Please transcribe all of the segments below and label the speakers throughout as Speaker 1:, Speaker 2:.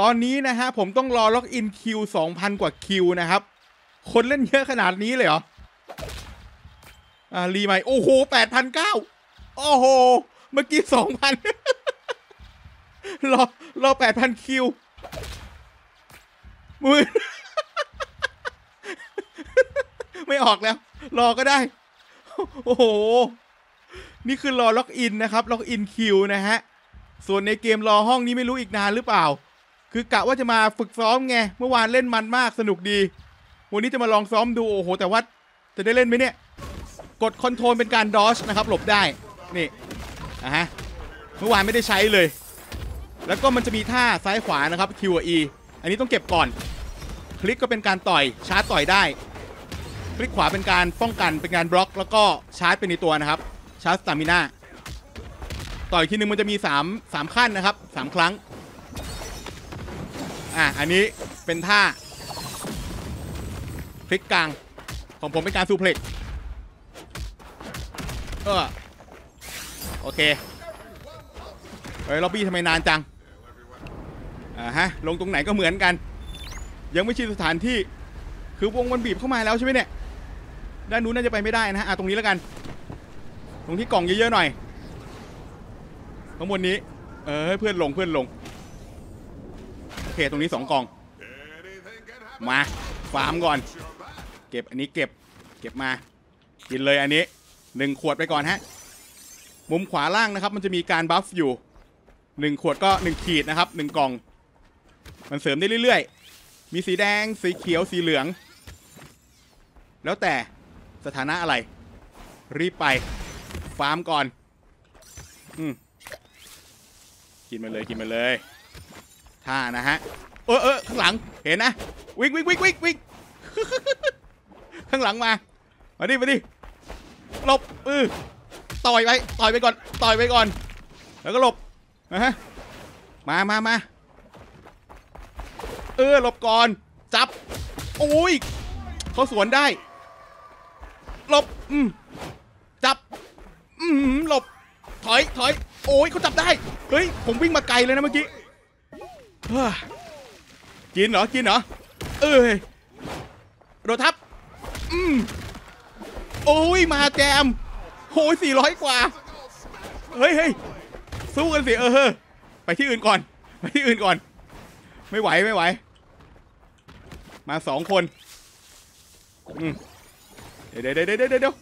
Speaker 1: ตอนนี้นะฮะผมต้องรอ login คิว2,000 กว่าคิวนะครับ คนเล่นเยอะขนาดนี้เลยเหรอ อ่า re ใหม่ โอ้โห8,009โอ้โห เมื่อกี้ 2,000 รอ รอ 8,000 คิวมือไม่ออกแล้ว รอก็ได้ โอ้โห นี่คือรอ login นะครับ login คิวนะฮะ ส่วนในเกมรอห้องนี้ไม่รู้อีกนานหรือเปล่า คือกะว่าจะมาฝึกซ้อมไง เมื่อวานเล่นมันมากสนุกดี วันนี้จะมาลองซ้อมดูโอ้โห แต่ว่าจะได้เล่นไหมเนี่ย กดคอนโทรลเป็นการดอชนะครับ หลบได้ นี่อะฮะ เมื่อวานไม่ได้ใช้เลย แล้วก็มันจะมีท่าซ้ายขวานะครับ Q กับ E อันนี้ต้องเก็บก่อน คลิกก็เป็นการต่อย ชาร์จต่อยได้ คลิกขวาเป็นการป้องกัน เป็นการบล็อก แล้วก็ชาร์จเป็นในตัวนะครับ ชาร์จสตามิน่าต่อยทีนึงมันจะมี 3 3 ขั้นนะครับ 3 ครั้ง อะอันนี้เป็นท่าคลิกกลาง ของผมเป็นการซูเพล็กเออโอเคเฮ้ยล็อบบี้ทำไมนานจังอ่าฮะลงตรงไหนก็เหมือนกัน ยังไม่ชินสถานที่คือวงมันบีบเข้ามาแล้วใช่ไหมเนี่ยด้านนู้นน่าจะไปไม่ได้นะฮะอะตรงนี้แล้วกัน ตรงที่กล่องเยอะๆหน่อยข้างบนนี้ เออเพื่อนลงเพื่อนลง เคตรงนี้สองกล่อง มาฟาร์มก่อน เก็บอันนี้เก็บ เก็บมา กินเลยอันนี้หนึ่งขวดไปก่อนฮะ มุมขวาล่างนะครับ มันจะมีการบัฟอยู่หนึ่งขวดก็หนึ่งขีดนะครับหนึ่งกล่อง มันเสริมได้เรื่อยๆ มีสีแดง สีเขียว สีเหลือง แล้วแต่สถานะอะไร รีบไป ฟาร์มก่อน อืมกินมาเลย กินมาเลย ท่านะฮะเออเออข้างหลังเห็นนะวิ่งวิ่งวิ่งวิ่งวิ่งข้างหลังมามาดิมาดิหลบเออต่อยไปต่อยไปก่อนต่อยไปก่อน แล้วก็หลบนะฮะมามามาเออหลบก่อนจับโอ้ยเขาสวนได้หลบอืมจับอืมหลบถอยถอยโอ้ยเขาจับได้เฮ้ยผมวิ่งมาไกลเลยนะเมื่อกี้ กินเหรอ กินเหรอ เอ้ย โดดทับ อืม โอ้ย มาแจมโอ้ยสี่ร้อยกว่า เฮ้ยเฮ้ยสู้กันสิเออ ไปที่อื่นก่อน ไปที่อื่นก่อน ไม่ไหว ไม่ไหว มาสองคนเดี๋ยวเดี๋ยวเดี๋ยวเดี๋ยวเดี๋ยว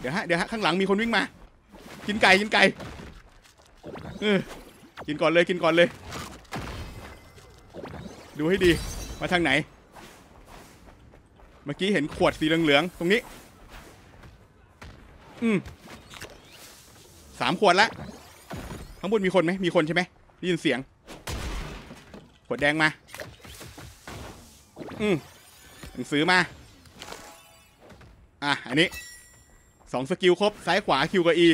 Speaker 1: เดี๋ยวฮะ เดี๋ยวฮะ ข้างหลังมีคนวิ่งมา กินไก่ กินไก่ เออ กินก่อนเลย กินก่อนเลย ดูให้ดี มาทางไหน เมื่อกี้เห็นขวดสีเหลืองๆตรงนี้ อืมสามขวดละข้างบนมีคนไหมมีคนใช่ไหมได้ยินเสียง ขวดแดงมา อืมหนังสือมา อะ อันนี้สองสกิลครบ ซ้ายขวาคิวกับ E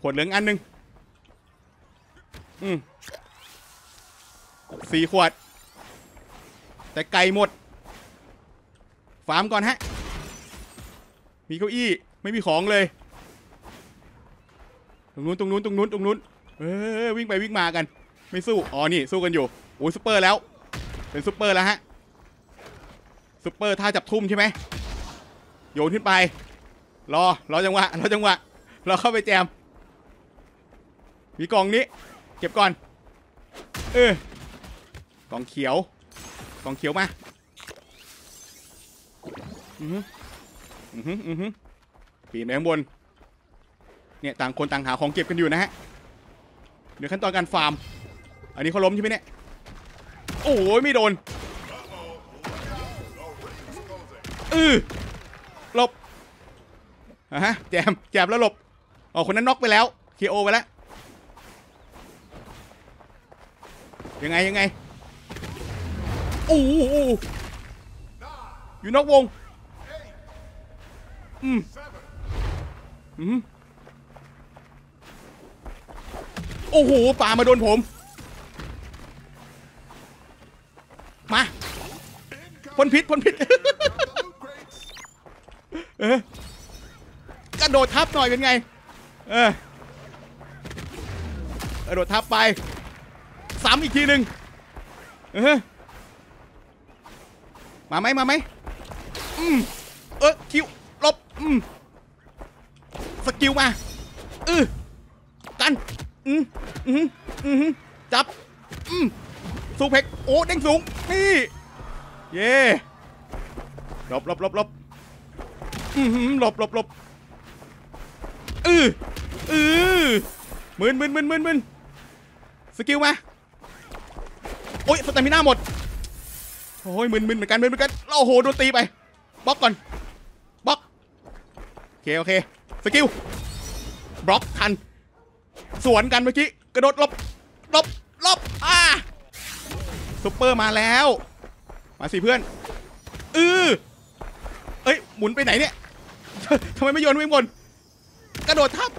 Speaker 1: ขวดเหลืองอันหนึ่งอืม สี่ขวด แต่ไก่หมด ฟาร์มก่อนฮะ มีเก้าอี้ไม่มีของเลย ตรงนู้นตรงนู้นตรงนู้นตรงนู้นเออวิ่งไปวิ่งมากัน ไม่สู้ อ๋อ นี่ สู้กันอยู่ โอ้ยซุปเปอร์แล้ว เป็นซุปเปอร์แล้วฮะซุปเปอร์ท่าจับทุ่มใช่ไหมโยนขึ้นไป รอ รอจังหวะ รอจังหวะรอเข้าไปแจม มีกล่องนี้ เก็บก่อน เออ กล่องเขียว กล่องเขียวมา อือฮึอือฮึอือฮึปีนไปข้างบน เนี่ยต่างคนต่างหาของเก็บกันอยู่นะฮะ เดี๋ยวขั้นตอนการฟาร์ม อันนี้เขาล้มใช่ไหมเนี่ย โอ้ยไม่โดนเออหลบอะฮะ แจม แจมแล้วหลบอ๋อคนนั้นน็อกไปแล้วเคโอไปแล้ว ยังไงยังไง โอ้โหอยู่นอกวง อืม อืม โอ้โหป่ามาโดนผม มาพ่นพิษพ่นพิษเออกระโดดทับหน่อยเป็นไง เออกระโดดทับไปซ้ำอีกทีหนึ่งเออ มาไหมมาไหมอืมเออคิวลบอืมสกิลมาเออกันอืมอืมอืมจับอืม suplex โอ้เด้งสูงนี่เย่หลบหลบหลบหลบอืมหลบหลบหลบเออเออมึนมึนมึนมึนมึน skill มาโอ้ย stamina หมด โอ้ยมึนมึนเหมือนกันมึนเหมือนกันโอ้โหโดนตีไปบล็อกก่อนบล็อกโอเคโอเค skill block ทัน สวนกันเมื่อกี้กระโดดหลบหลบหลบอ่าซุปเปอร์มาแล้ว มาสิเพื่อนอือเอ้ยหมุนไปไหนเนี่ยทำไมไม่โยนไว้บนกระโดดทับ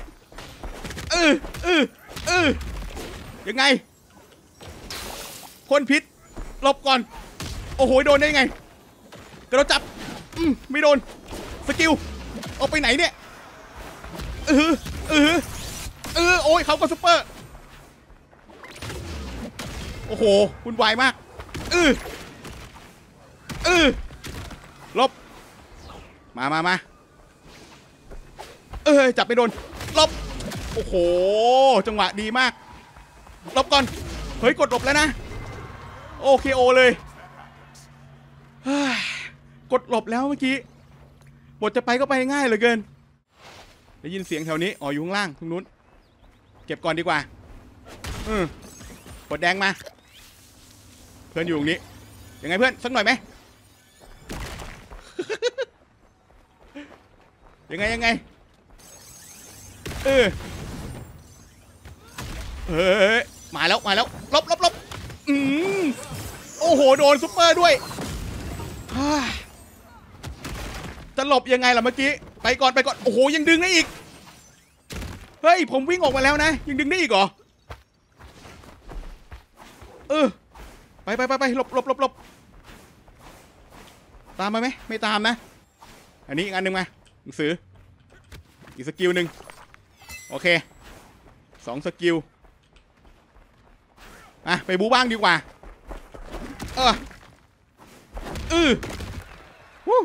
Speaker 1: เออเออเออยังไงพ่นพิษหลบก่อน โอ้โหโดนได้ไงกระโดดจับอืมไม่โดน skill เอาไปไหนเนี่ยเออเออเออโอ้ยเขาก็ซุปเปอร์โอ้โหวุ่นวายมากเออเออหลบมามามาเออจับไม่โดนหลบโอ้โหจังหวะดีมากหลบก่อนเฮ้ยกดหลบแล้วนะโอเคโอเลย กดหลบแล้วเมื่อกี้ บทจะไปก็ไปง่ายเหลือเกิน ได้ยินเสียงแถวนี้ อ๋ออยู่ข้างล่างตรงนู้น เก็บก่อนดีกว่า อืมกดแดงมา เพื่อนอยู่ตรงนี้ ยังไงเพื่อนสักหน่อยไหม ยังไงยังไง เออเฮ้ยมาแล้วมาแล้วลบลบลบอืมโอ้โห โดนซุปเปอร์ด้วย จะหลบยังไงล่ะเมื่อกี้ ไปก่อนไปก่อน โอ้โห ยังดึงได้อีก เฮ้ย ผมวิ่งออกมาแล้วนะ ยังดึงได้อีกเหรอ เออ ไปไปไปไปหลบหลบหลบหลบตามมาไหม ไม่ตามนะ อันนี้อีกอันหนึ่งมาหนังสือ อีก skill หนึ่งโอเคสอง skill อะไปบู๊บ้างดีกว่า เออ อือวู้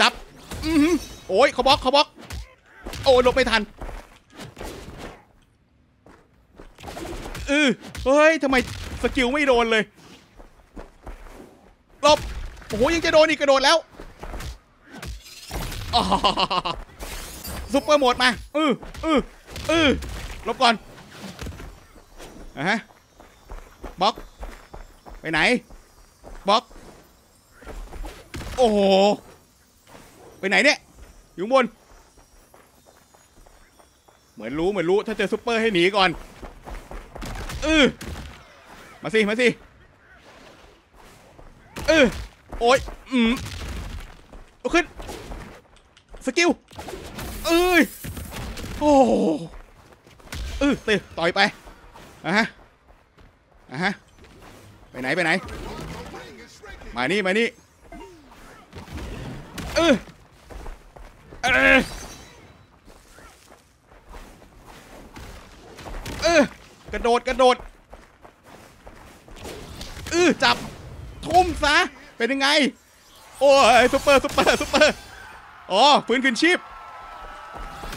Speaker 1: จับ อือโอ้ยเขาบล็อกเขาบล็อก โอ้ยหลบไม่ทันเออเฮ้ยทำไม skill ไม่โดนเลยหลบ โอ้โหยังจะโดนอีกกระโดดแล้ว super mode มา อืออืออือหลบก่อนอะฮะบล็อก ไปไหนบล็อก โอ้โห ไปไหนเนี่ย อยู่ข้างบน เหมือนรู้เหมือนรู้ ถ้าเจอซุปเปอร์ให้หนีก่อนเออมาสิ มาสิเออโอ้ย อืมขึ้น สกิล เอ้ย โอ้โหเออตีต่อยไปอะฮะอะฮะ ไปไหน ไปไหน มานี่ มานี่ เออเออเออกระโดดกระโดดเออจับทุ่มซะ เป็นยังไง โอ้ย super super super อ๋อฟื้นคืนชีพ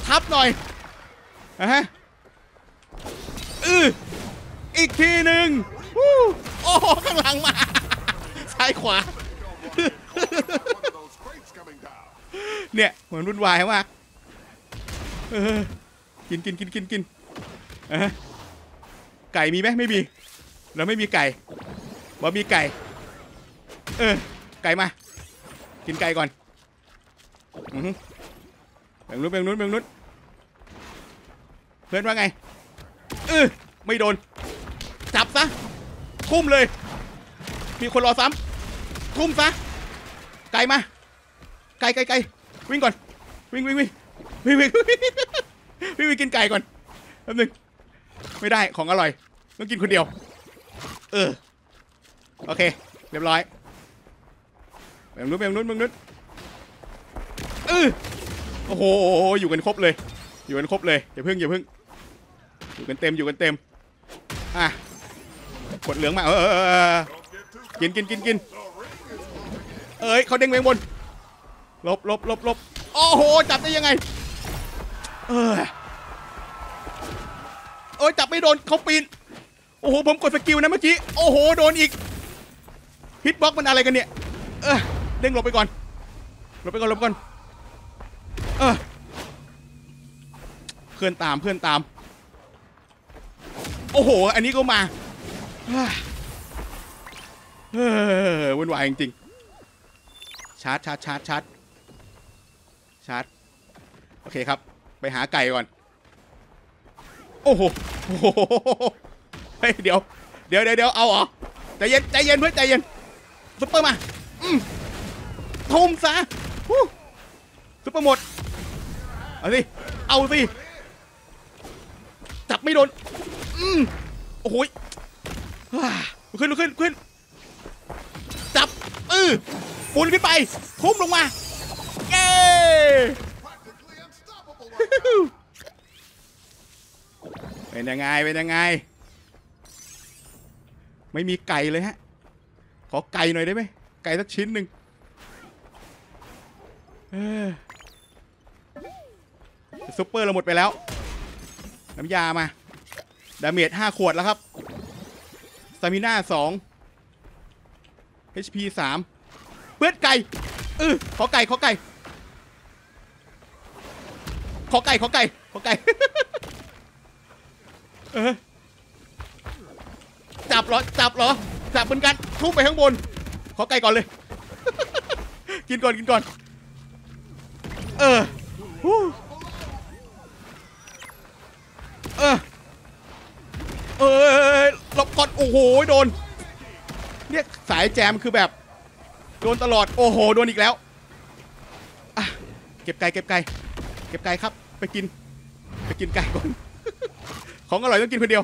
Speaker 1: ทับหน่อยอะฮะอืออีกทีหนึ่งโอ้ข้างหลังมา ซ้ายขวา เนี่ยเหมือนวุ่นวายมากกินกินกินกินกินไก่มีไหมไม่มี เราไม่มีไก่ว่มีไก่ เออ ไก่มา กินไก่ก่อนอือแบ่งนู้นแบ่งนู้นแบ่งนู้นเพื่อนว่าไง เออไม่โดน จับซะทุ่มเลย มีคนรอซ้ำทุ่มซะ ไก่มา ไก่ไก่ไก่วิ่งก่อน วิ่งวิ่งวิ่งวิ่งวิ่งวิ่งวิ่งกินไก่ก่อนแป๊บนึงไม่ได้ของอร่อยต้องกินคนเดียว เออ โอเค เรียบร้อยแบงนุ้นแบงนุ้นแบงนุ้นเออโอ้โห อยู่กันครบเลย อยู่กันครบเลย อย่าพิ่งอย่าพิ่ง อยู่กันเต็มอยู่กันเต็ม อะกดเหลืองมา เออกินกินกินกิน เอ้ยเขาเด้งข้างบน หลบหลบหลบหลบโอ้โห จับได้ยังไง เออเอ้ยจับไม่โดนเขาปีน โอ้โห ผมกด skill นะเมื่อกี้ โอ้โห โดนอีก hitbox มันอะไรกันเนี่ย เออเด้งหลบไปก่อน หลบไปก่อน หลบไปก่อน เออเพื่อนตาม เพื่อนตาม โอ้โห อันนี้ก็มาเฮ้ยเฮ้ยวุ่นวายจริงๆชาร์จชาร์จชาร์จชาร์จ ชาร์จ โอเคครับ ไปหาไก่ก่อน โอ้โหโอ้โหเฮ้ยเดี๋ยวเดี๋ยว เดี๋ยวเดี๋ยวเอาเหรอ ใจเย็น ใจเย็นเพื่อนใจเย็นซุปเปอร์มาอืมทุ่มซะซุปเปอร์หมด เอาสิ เอาสิ จับไม่โดน อืมโอ้โหยขึ้นขึ้นขึ้น จับเออปูนขึ้นไป ทุ่มลงมา เป็นยังไง เป็นยังไง ไม่มีไก่เลยฮะ ขอไก่หน่อยได้ไหม ไก่สักชิ้นหนึ่งซุปเปอร์เราหมดไปแล้ว น้ำยามา ดาเมจห้าขวดแล้วครับสตามิน่าสอง HP สามเปื้อนไก่เออขอไก่ ขอไก่ ขอไก่ขอไก่ขอไก่จับเหรอจับเหรอจับเหมือนกันทุบไปข้างบน ขอไก่ก่อนเลย กินก่อนกินก่อน เออหูเออเออหลบก่อนโอ้โหโดนเนี่ยสายแจมคือแบบ โดนตลอดโอ้โหโดนอีกแล้วเก็บไก่เก็บไก่เก็บไก่ครับ ไปกิน ไปกินไก่ก่อน ของอร่อยต้องกินคนเดียว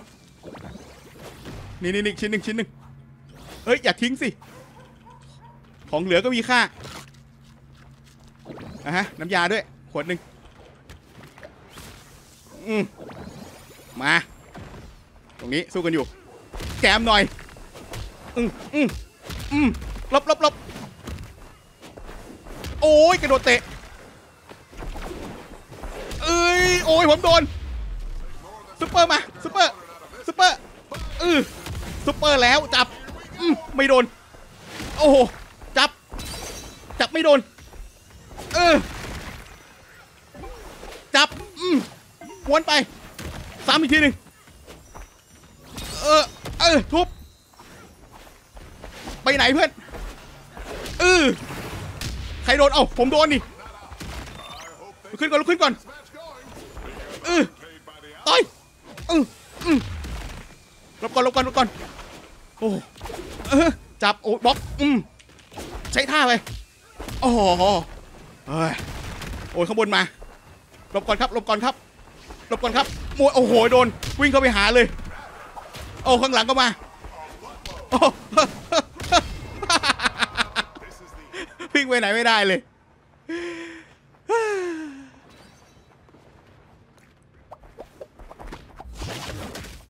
Speaker 1: นี่นี่นี่ชิ้นหนึ่งชิ้นหนึ่งเฮ้ย อย่าทิ้งสิ ของเหลือก็มีค่าอะฮะ น้ำยาด้วย ขวดหนึ่งอืมมา ตรงนี้สู้กันอยู่ แกมหน่อย อืมอืมอืมลบลบลบโอ้ยกระโดดเตะ โอ้ยผมโดนซุปเปอร์มา super super เออซุปเปอร์แล้วจับอืมไม่โดน โอ้โหจับ จับไม่โดน เออ จับ อืมวนไปซ้ำอีกทีหนึ่งเออ เออ ทุบ ไปไหนเพื่อนเออใครโดน เอ้า ผมโดนนี่ลุกขึ้นก่อนลุกขึ้นก่อน ก่อนหลบก่อนหลบก่อนโอ้เออจับโอ้บล็อกอืมใช้ท่าไปโอ้โหเฮ้ยโอ้ยข้างบนมาหลบก่อนครับหลบก่อนครับหลบก่อนครับมวยโอ้โหโดนวิ่งเข้าไปหาเลยโอ้ข้างหลังก็มาโอ้วิ่งไปไหนไม่ได้เลย